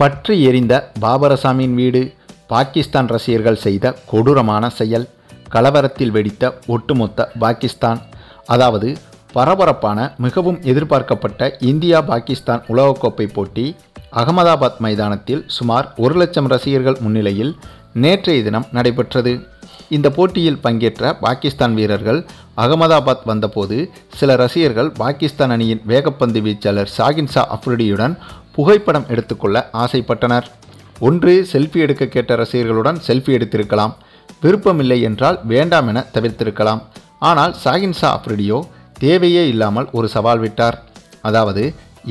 பற்றி எரிந்த பாபரசாமியின் வீடு பாகிஸ்தான் ரசிகர்கள் செய்த கொடூரமான செயல் கலவரத்தில் வெடித்த ஒட்டுமொத்த பாகிஸ்தான். அதாவது பரபரப்பான மிகவும் எதிர்பார்க்கப்பட்ட இந்தியா பாகிஸ்தான் உலகக்கோப்பை போட்டி அகமதாபாத் மைதானத்தில் சுமார் ஒரு லட்சம் ரசிகர்கள் முன்னிலையில் நேற்றைய தினம் நடைபெற்றது. இந்த போட்டியில் பங்கேற்ற பாகிஸ்தான் வீரர்கள் அகமதாபாத் வந்தபோது சில ரசிகர்கள் பாகிஸ்தான் அணியின் வேகப்பந்து வீச்சாளர் ஷாகின் ஷா புகைப்படம் எடுத்துக்கொள்ள ஆசைப்பட்டனர். ஒன்று செல்ஃபி எடுக்க கேட்ட ரசிகர்களுடன் செல்ஃபி எடுத்திருக்கலாம். விருப்பமில்லை என்றால் வேண்டாம் என தவிர்த்திருக்கலாம். ஆனால் சாகின்சா அப்ரிடியோ தேவையே இல்லாமல் ஒரு சவால் விட்டார். அதாவது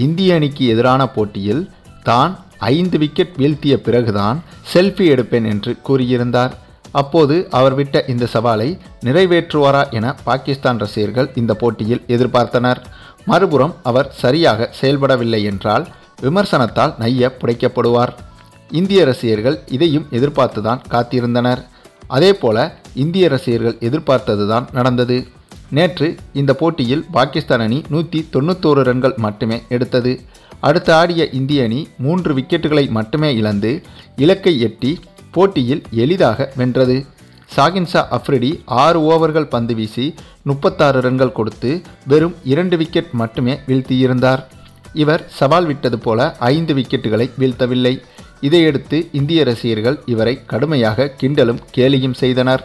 இந்திய அணிக்கு எதிரான போட்டியில் தான் ஐந்து விக்கெட் வீழ்த்திய பிறகுதான் செல்ஃபி எடுப்பேன் என்று கூறியிருந்தார். அப்போது அவர் விட்ட இந்த சவாலை நிறைவேற்றுவாரா என பாகிஸ்தான் ரசிகர்கள் இந்த போட்டியில் எதிர்பார்த்தனர். மறுபுறம் அவர் சரியாக செயல்படவில்லை என்றால் விமர்சனத்தால் நைய புடைக்கப்படுவார். இந்திய ரசிகர்கள் இதையும் எதிர்பார்த்துதான் காத்திருந்தனர். அதேபோல இந்திய ரசிகர்கள் எதிர்பார்த்ததுதான் நடந்தது. நேற்று இந்த போட்டியில் பாகிஸ்தான் அணி நூற்றி தொண்ணூத்தோரு ரன்கள் மட்டுமே எடுத்தது. அடுத்த ஆடிய இந்திய அணி மூன்று விக்கெட்டுகளை மட்டுமே இழந்து இலக்கை எட்டி போட்டியில் எளிதாக வென்றது. சாகின்ஷா அஃப்ரிடி ஆறு ஓவர்கள் பந்து வீசி முப்பத்தாறு ரன்கள் கொடுத்து வெறும் இரண்டு விக்கெட் மட்டுமே வீழ்த்தியிருந்தார். இவர் சவால் விட்டது போல ஐந்து விக்கெட்டுகளை வீழ்த்தவில்லை. இதையடுத்து இந்திய ரசிகர்கள் இவரை கடுமையாக கிண்டலும் கேலியும் செய்தனர்.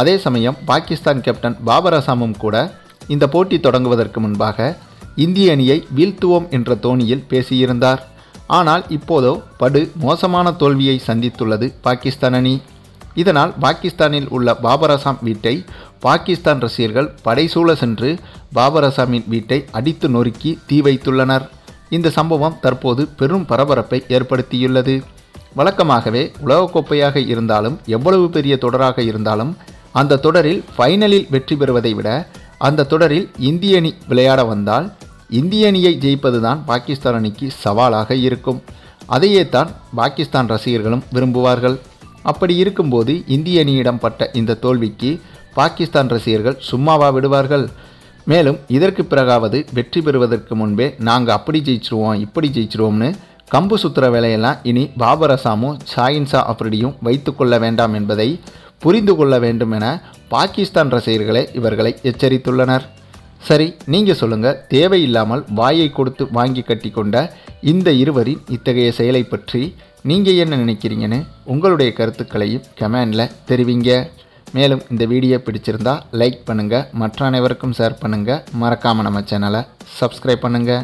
அதே சமயம் பாகிஸ்தான் கேப்டன் பாபர் அசாமும் கூட இந்த போட்டி தொடங்குவதற்கு முன்பாக இந்திய அணியை வீழ்த்துவோம் என்ற தோணியில் பேசியிருந்தார். ஆனால் இப்போதோ படு மோசமான தோல்வியை சந்தித்துள்ளது பாகிஸ்தான் அணி. இதனால் பாகிஸ்தானில் உள்ள பாபர் அசாம் வீட்டை பாகிஸ்தான் ரசிகர்கள் படைசூழ சென்று பாபர் அசாமின் வீட்டை அடித்து நொறுக்கி தீ வைத்துள்ளனர். இந்த சம்பவம் தற்போது பெரும் பரபரப்பை ஏற்படுத்தியுள்ளது. வழக்கமாகவே உலகக்கோப்பையாக இருந்தாலும் எவ்வளவு பெரிய தொடராக இருந்தாலும் அந்த தொடரில் ஃபைனலில் வெற்றி பெறுவதை விட அந்த தொடரில் இந்திய அணி விளையாட வந்தால் இந்திய அணியை ஜெயிப்பதுதான் பாகிஸ்தான் அணிக்கு சவாலாக இருக்கும். அதையே தான் பாகிஸ்தான் ரசிகர்களும் விரும்புவார்கள். அப்படி இருக்கும்போது இந்திய அணியிடம் பட்ட இந்த தோல்விக்கு பாகிஸ்தான் ரசிகர்கள் சும்மாவா விடுவார்கள்? மேலும் இதற்கு பிறகாவது வெற்றி பெறுவதற்கு முன்பே நாங்கள் அப்படி ஜெயிச்சிருவோம் இப்படி ஜெயிச்சிருவோம்னு கம்பு சுத்துற வேலையெல்லாம் இனி பாபர் அசாமும் ஷாயின்ஷா அப்ரிடியும் வைத்து கொள்ள வேண்டாம் என்பதை புரிந்து கொள்ள வேண்டும் என பாகிஸ்தான் ரசிகர்களே இவர்களை எச்சரித்துள்ளனர். சரி நீங்கள் சொல்லுங்கள் தேவையில்லாமல் வாயை கொடுத்து வாங்கி கட்டி கொண்ட இந்த இருவரின் இத்தகைய செயலை பற்றி நீங்கள் என்ன நினைக்கிறீங்கன்னு உங்களுடைய கருத்துக்களையும் கமெண்டில் தெரிவிங்க. மேலும் இந்த வீடியோ பிடிச்சிருந்தா லைக் பண்ணுங்கள் மற்ற அனைவருக்கும் ஷேர் பண்ணுங்கள் மறக்காமல் நம்ம சேனலை சப்ஸ்கிரைப் பண்ணுங்கள்